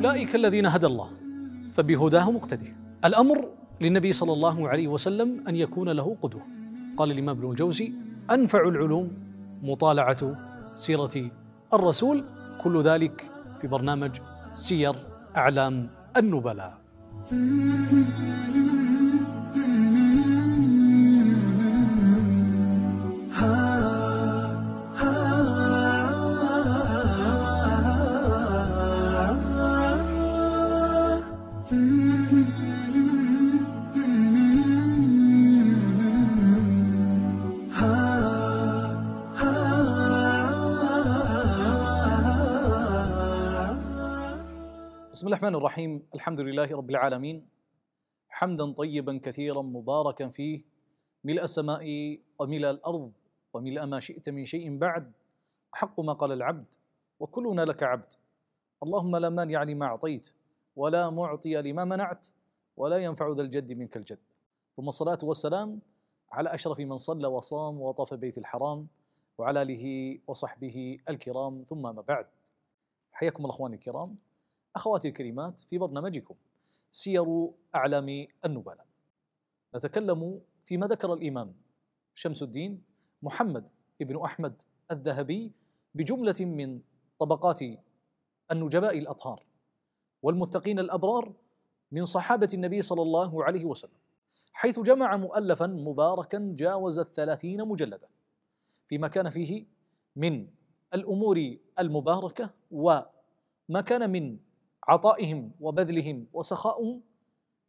أولئك الذين هدى الله فبهداه مقتدي. الأمر للنبي صلى الله عليه وسلم أن يكون له قدوة. قال الإمام ابن الجوزي أنفع العلوم مطالعة سيرة الرسول كل ذلك في برنامج سير أعلام النبلاء. بسم الله الرحمن الرحيم. الحمد لله رب العالمين. حمدا طيبا كثيرا مباركا فيه. ملء السماء وملء الأرض وملء ما شئت من شيء بعد. أحق ما قال العبد وكلنا لك عبد. اللهم لا مانع لما أعطيت ولا معطي لما منعت ولا ينفع ذا الجد منك الجد. ثم الصلاة والسلام على أشرف من صلى وصام وطاف بيت الحرام وعلى آله وصحبه الكرام. ثم ما بعد. حياكم الله أخواني الكرام. أخواتي الكريمات في برنامجكم سير أعلام النبلاء. نتكلم فيما ذكر الإمام شمس الدين محمد بن أحمد الذهبي بجملة من طبقات النجباء الأطهار والمتقين الأبرار من صحابة النبي صلى الله عليه وسلم حيث جمع مؤلفا مباركا جاوز الثلاثين مجلدا فيما كان فيه من الأمور المباركة وما كان من عطائهم وبذلهم وسخائهم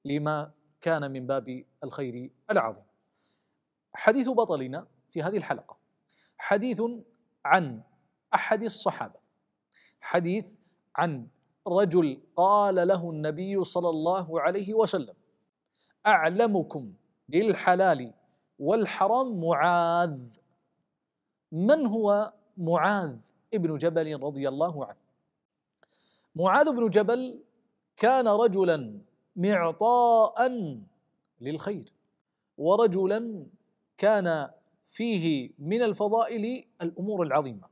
لما كان من باب الخير العظيم. حديث بطلنا في هذه الحلقة حديث عن أحد الصحابة حديث عن رجل قال له النبي صلى الله عليه وسلم أعلمكم بالحلال والحرام معاذ من هو معاذ ابن جبل رضي الله عنه معاذ بن جبل كان رجلا معطاء للخير ورجلا كان فيه من الفضائل الأمور العظيمة.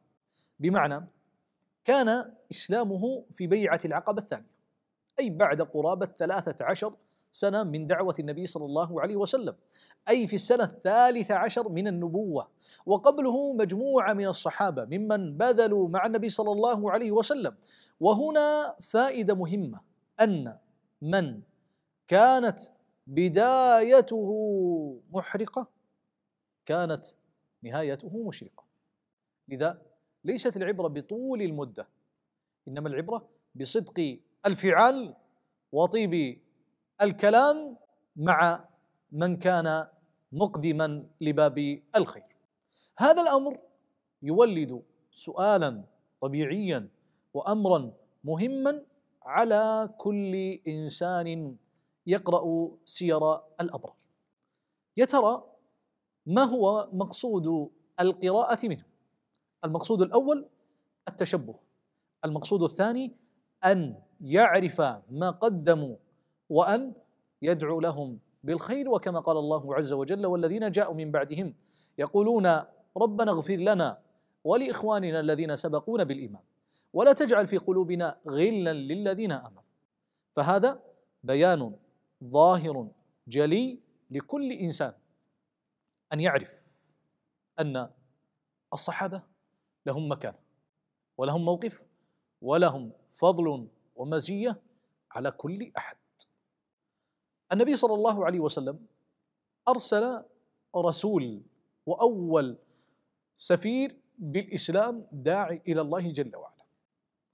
بمعنى كان إسلامه في بيعة العقبة الثانية أي بعد قرابة ثلاثة عشر سنة من دعوة النبي صلى الله عليه وسلم أي في السنة الثالثة عشر من النبوة. وقبله مجموعة من الصحابة ممن بذلوا مع النبي صلى الله عليه وسلم وهنا فائدة مهمة أن من كانت بدايته محرقة كانت نهايته مشرقة. لذا ليست العبرة بطول المدة إنما العبرة بصدق الفعال وطيب الكلام مع من كان مقدما لباب الخير. هذا الأمر يولد سؤالا طبيعيا وأمرا مهما على كل إنسان يقرأ سير الأبرار. يا ترى ما هو مقصود القراءة منه؟ المقصود الأول التشبه. المقصود الثاني أن يعرف ما قدموا وأن يدعو لهم بالخير وكما قال الله عز وجل والذين جاءوا من بعدهم يقولون ربنا اغفر لنا ولإخواننا الذين سبقونا بالإيمان. ولا تجعل في قلوبنا غلا للذين آمنوا. فهذا بيان ظاهر جلي لكل إنسان أن يعرف أن الصحابة لهم مكان ولهم موقف ولهم فضل ومزية على كل أحد. النبي صلى الله عليه وسلم أرسل رسول وأول سفير بالإسلام داعي إلى الله جل وعلا.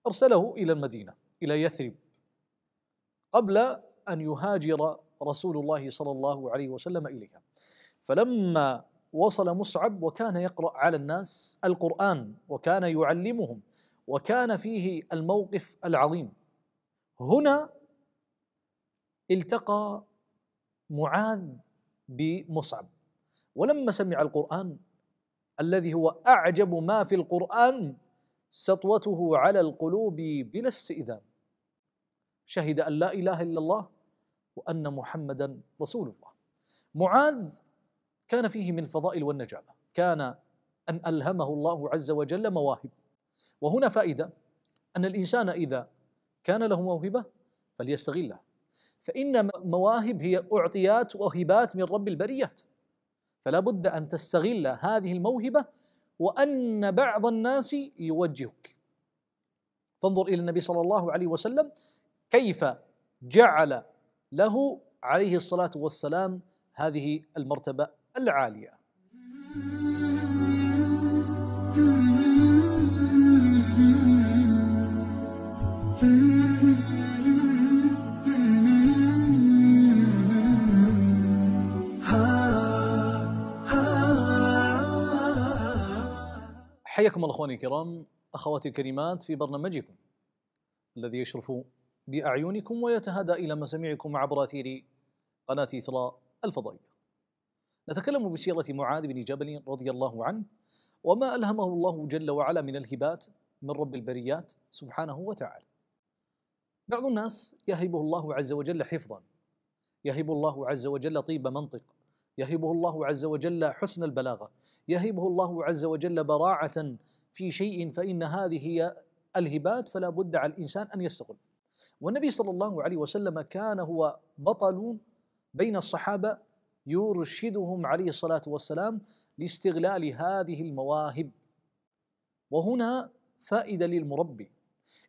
أرسله إلى المدينة إلى يثرب قبل أن يهاجر رسول الله صلى الله عليه وسلم إليها. فلما وصل مصعب وكان يقرأ على الناس القرآن وكان يعلمهم وكان فيه الموقف العظيم. هنا التقى معاذ بمصعب. ولما سمع القرآن الذي هو أعجب ما في القرآن سطوته على القلوب بلا استئذان. شهد أن لا إله إلا الله وأن محمدا رسول الله. معاذ كان فيه من الفضائل والنجابة. كان أن ألهمه الله عز وجل مواهب. وهنا فائدة أن الإنسان إذا كان له موهبة فليستغلها فإن مواهب هي أعطيات وهبات من رب البريات. فلا بد أن تستغل هذه الموهبة وأن بعض الناس يوجهك. فانظر إلى النبي صلى الله عليه وسلم كيف جعل له عليه الصلاة والسلام هذه المرتبة العالية. حياكم الله اخواني الكرام اخواتي الكريمات في برنامجكم الذي يشرف بأعينكم ويتهادى إلى مسامعكم عبر أثير قناة إثراء الفضائية. نتكلم بسيرة معاذ بن جبل رضي الله عنه وما ألهمه الله جل وعلا من الهبات من رب البريات سبحانه وتعالى. بعض الناس يهبه الله عز وجل حفظا يهب الله عز وجل طيب منطق يهبه الله عز وجل حسن البلاغة يهبه الله عز وجل براعة في شيء فإن هذه هي الهبات فلا بد على الإنسان أن يستغل. والنبي صلى الله عليه وسلم كان هو بطل بين الصحابة يرشدهم عليه الصلاة والسلام لاستغلال هذه المواهب. وهنا فائدة للمربي.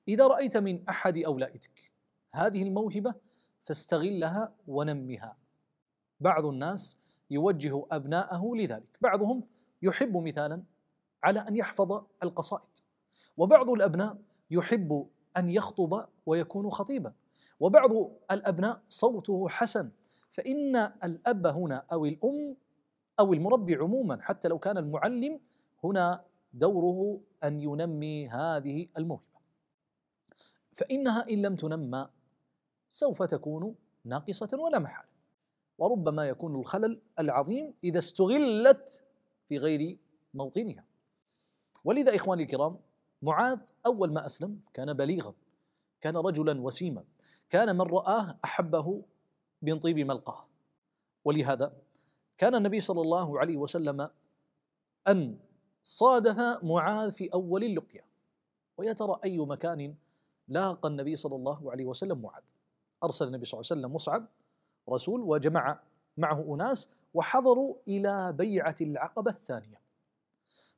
إذا رأيت من أحد اولادك هذه الموهبة فاستغلها ونمها. بعض الناس يوجه أبناءه لذلك. بعضهم يحب مثالا على أن يحفظ القصائد وبعض الأبناء يحب أن يخطب ويكون خطيبا وبعض الأبناء صوته حسن فإن الأب هنا أو الأم أو المربي عموما حتى لو كان المعلم هنا دوره أن ينمي هذه الموهبة. فإنها إن لم تنمى سوف تكون ناقصة ولا محالة. وربما يكون الخلل العظيم إذا استغلت في غير موطنها. ولذا إخواني الكرام معاذ أول ما أسلم كان بليغا كان رجلا وسيما كان من رآه أحبه من طيب ملقاه. ولهذا كان النبي صلى الله عليه وسلم أن صادف معاذ في أول اللقية. ويا ترى أي مكان لاقى النبي صلى الله عليه وسلم معاذ؟ أرسل النبي صلى الله عليه وسلم مصعب رسول وجمع معه أناس وحضروا إلى بيعة العقبة الثانية.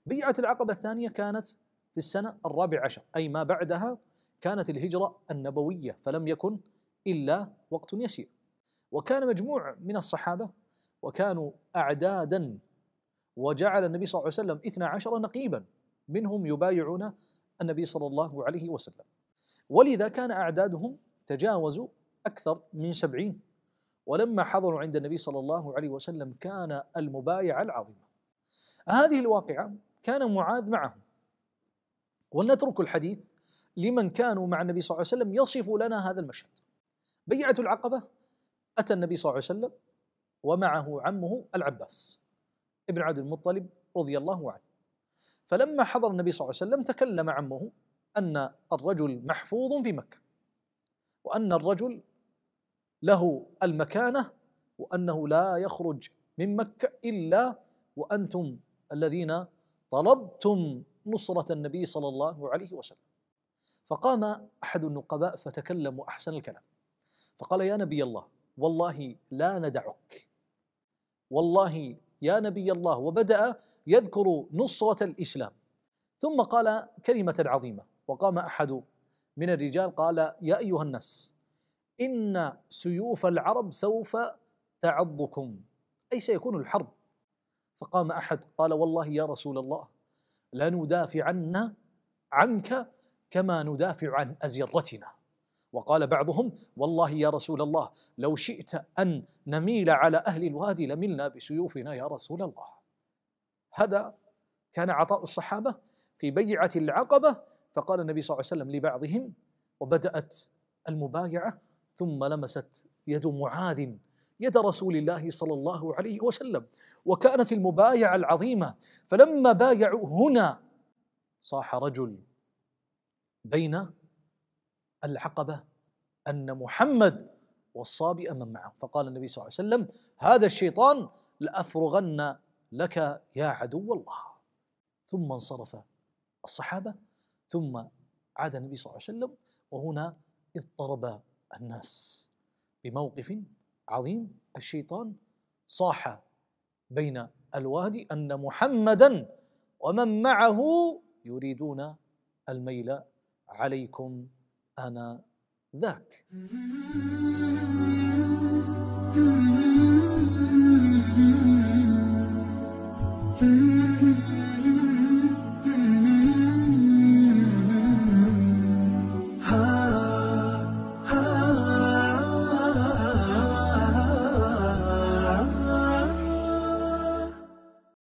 بيعة العقبة الثانية كانت في السنة الرابع عشر أي ما بعدها كانت الهجرة النبوية فلم يكن إلا وقت يسير. وكان مجموع من الصحابة وكانوا أعدادا وجعل النبي صلى الله عليه وسلم اثنا عشر نقيبا منهم يبايعون النبي صلى الله عليه وسلم. ولذا كان أعدادهم تجاوزوا أكثر من سبعين ولما حضروا عند النبي صلى الله عليه وسلم كان المبايعة العظيمة هذه الواقعة كان معاذ معهم. ولنترك الحديث لمن كانوا مع النبي صلى الله عليه وسلم يصف لنا هذا المشهد. بيعة العقبة أتى النبي صلى الله عليه وسلم ومعه عمه العباس ابن عبد المطلب رضي الله عنه. فلما حضر النبي صلى الله عليه وسلم تكلم عمه أن الرجل محفوظ في مكة وأن الرجل له المكانة وأنه لا يخرج من مكة إلا وأنتم الذين طلبتم نصرة النبي صلى الله عليه وسلم. فقام أحد النقباء فتكلم وأحسن الكلام. فقال يا نبي الله والله لا ندعك. والله يا نبي الله وبدأ يذكر نصرة الإسلام. ثم قال كلمة عظيمة وقام أحد من الرجال قال يا أيها الناس إن سيوف العرب سوف تعضكم. أي سيكون الحرب. فقام أحد قال والله يا رسول الله لندافعن عنك كما ندافع عن أزرتنا. وقال بعضهم والله يا رسول الله لو شئت أن نميل على أهل الوادي لملنا بسيوفنا يا رسول الله. هذا كان عطاء الصحابة في بيعة العقبة. فقال النبي صلى الله عليه وسلم لبعضهم وبدأت المبايعة ثم لمست يد معاذ يد رسول الله صلى الله عليه وسلم وكانت المبايعة العظيمة. فلما بايعوا هنا صاح رجل بين العقبة أن محمد والصابئ من معه. فقال النبي صلى الله عليه وسلم هذا الشيطان لأفرغن لك يا عدو الله. ثم انصرف الصحابة ثم عاد النبي صلى الله عليه وسلم وهنا اضطرب الناس بموقف عظيم. الشيطان صاح بين الوادي أن محمدا ومن معه يريدون الميل عليكم أنا ذاك